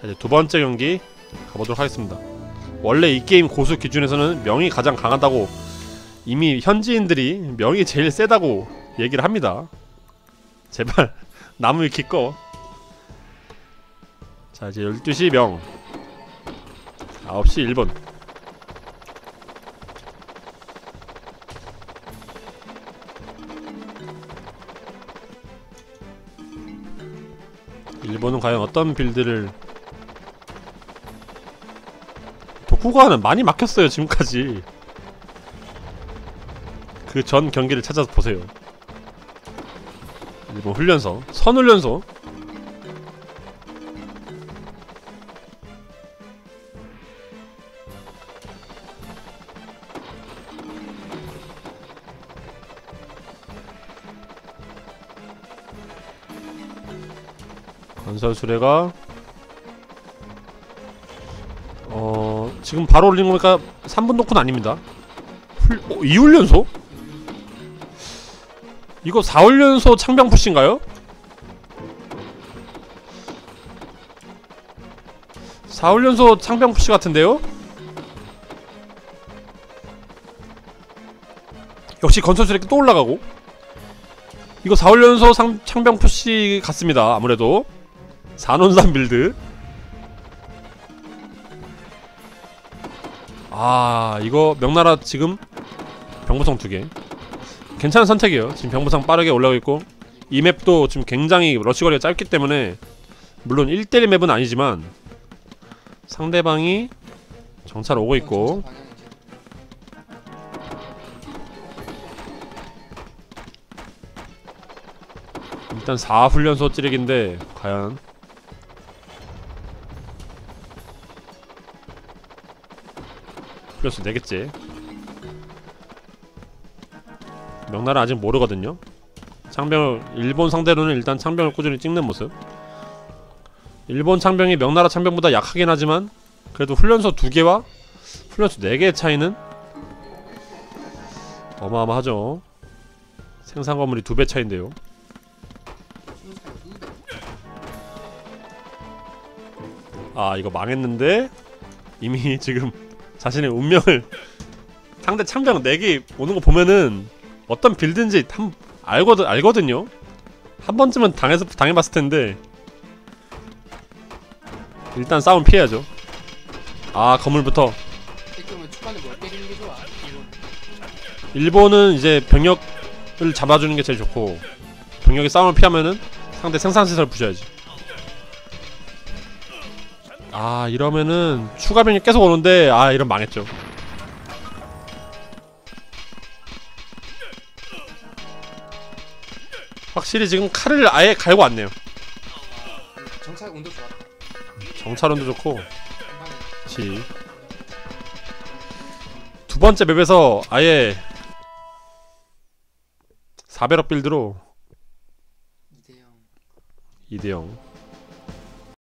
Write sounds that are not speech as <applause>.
자, 이제 두 번째 경기 가보도록 하겠습니다. 원래 이 게임 고수 기준에서는 명이 가장 강하다고 이미 현지인들이 명이 제일 세다고 얘기를 합니다. 제발 <laughs> 나무 위키 꺼. 자 이제 12시 명 9시 1분 일본은 과연 어떤 빌드를 독후가는 많이 막혔어요 지금까지. 그 전 경기를 찾아서 보세요. 일본 훈련소 선훈련소. 건설 수레가 지금 바로 올린 거니까 3분 놓고는 아닙니다. 훌, 어, 2훈련소? 이거 4훈련소 창병 푸시인가요? 4훈련소 창병 푸시 같은데요? 역시 건설 수레 또 올라가고 이거 4훈련소 상, 창병 push 같습니다 아무래도 4논산 build 아 이거 명나라 지금 병부성 두개. 괜찮은 선택이에요. 지금 병부성 빠르게 올라오고 있고 이 맵도 지금 굉장히 러시거리가 짧기 때문에 물론 1대1 맵은 아니지만 상대방이 정찰 오고 있고. 일단 4훈련소 찌르기인데 과연 플러스 4개째 명나라 아직 모르거든요. 창병을 일본 상대로는 일단 창병을 꾸준히 찍는 모습. 일본 창병이 명나라 창병보다 약하긴 하지만 그래도 훈련소 2개와 훈련소 4개의 차이는 어마어마하죠. 생산 건물이 2배 차인데요. 아 이거 망했는데? 이미 지금 자신의 운명을 <laughs> 상대 창병 4개 오는 거 보면은 어떤 빌드인지 한 알거든 알거든요. 한 번쯤은 당해서 당해봤을 텐데 일단 싸움 피해야죠. 아 건물부터? 이거 일본은 이제 병력을 잡아주는 게 제일 좋고 병력이 싸움을 피하면은 상대 생산시설 부셔야지. 아 이러면은 추가 병력 계속 오는데 아 이런 망했죠. 확실히 지금 칼을 아예 갈고 왔네요. 정찰 운도 좋아. 정찰원도 좋고 한방에 그치 두 번째 맵에서 아예 4배럭 빌드로 2대0 2대0